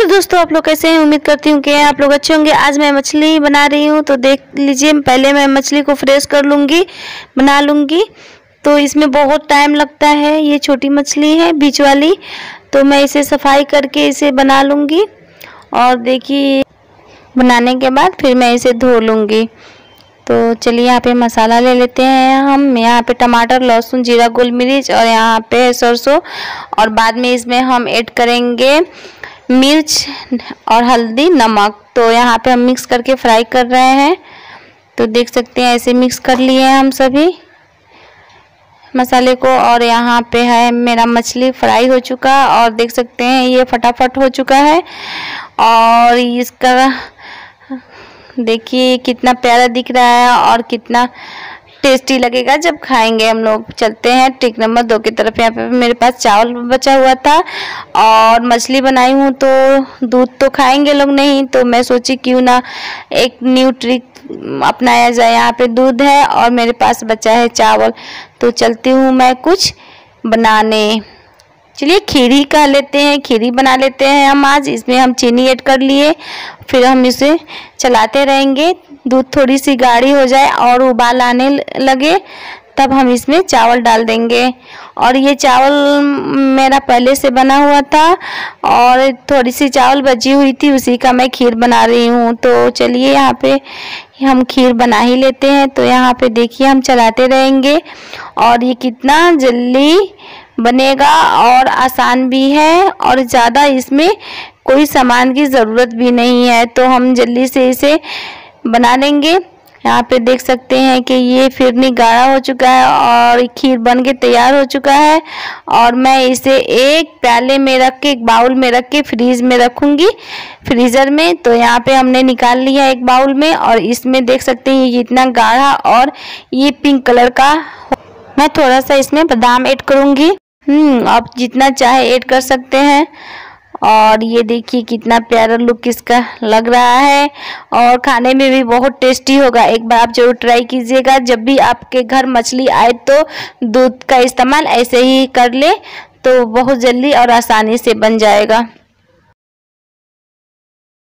Hello दोस्तों, आप लोग कैसे हैं? उम्मीद करती हूँ कि आप लोग अच्छे होंगे। आज मैं मछली बना रही हूँ तो देख लीजिए, पहले मैं मछली को फ्रेश कर लूँगी, बना लूँगी। तो इसमें बहुत टाइम लगता है, ये छोटी मछली है, बीच वाली। तो मैं इसे सफ़ाई करके इसे बना लूँगी और देखिए, बनाने के बाद फिर मैं इसे धो लूँगी। तो चलिए, यहाँ पे मसाला ले लेते हैं हम। यहाँ पे टमाटर, लहसुन, जीरा, गोल मिर्च और यहाँ पे सरसों। और बाद में इसमें हम ऐड करेंगे मिर्च और हल्दी, नमक। तो यहाँ पे हम मिक्स करके फ्राई कर रहे हैं। तो देख सकते हैं, ऐसे मिक्स कर लिए हैं हम सभी। मसाले को और यहाँ पे है, मेरा मछली फ्राई हो चुका और देख सकते हैं, ये फटाफट हो चुका है। और इसका देखिए, कितना प्यारा दिख रहा है और कितना टेस्टी लगेगा जब खाएँगे हम लोग। चलते हैं, ट्रिक नंबर दो की तरफ़। यहाँ पे मेरे पास चावल बचा हुआ था और मछली बनाई हूँ तो दूध तो खाएँगे लोग नहीं तो मैं सोची क्यों ना एक न्यू ट्रिक अपनाया जाए। यहाँ पे दूध है और मेरे पास बचा है चावल। तो चलती हूँ मैं कुछ बनाने। चलिए खीरी कह लेते हैं, खीरी बना लेते हैं हम आज। इसमें हम चीनी ऐड कर लिए, फिर हम इसे चलाते रहेंगे। दूध थोड़ी सी गाढ़ी हो जाए और उबाल आने लगे, तब हम इसमें चावल डाल देंगे। और ये चावल मेरा पहले से बना हुआ था और थोड़ी सी चावल बची हुई थी, उसी का मैं खीर बना रही हूँ। तो चलिए यहाँ पे हम खीर बना ही लेते हैं। तो यहाँ पे देखिए, हम चलाते रहेंगे और ये कितना जल्दी बनेगा और आसान भी है और ज़्यादा इसमें कोई सामान की ज़रूरत भी नहीं है। तो हम जल्दी से इसे बना लेंगे। यहाँ पे देख सकते हैं कि ये फिरनी गाढ़ा हो चुका है और खीर बन के तैयार हो चुका है। और मैं इसे एक प्याले में रख के, एक बाउल में रख के फ्रीज में रखूँगी फ्रीज़र में। तो यहाँ पे हमने निकाल लिया एक बाउल में और इसमें देख सकते हैं ये इतना गाढ़ा और ये पिंक कलर का मैं थोड़ा सा इसमें बादाम ऐड करूँगी। हम्म आप जितना चाहे ऐड कर सकते हैं। और ये देखिए कितना प्यारा लुक इसका लग रहा है। और खाने में भी बहुत टेस्टी होगा। एक बार आप ज़रूर ट्राई कीजिएगा। जब भी आपके घर मछली आए तो दूध का इस्तेमाल ऐसे ही कर ले तो बहुत जल्दी और आसानी से बन जाएगा।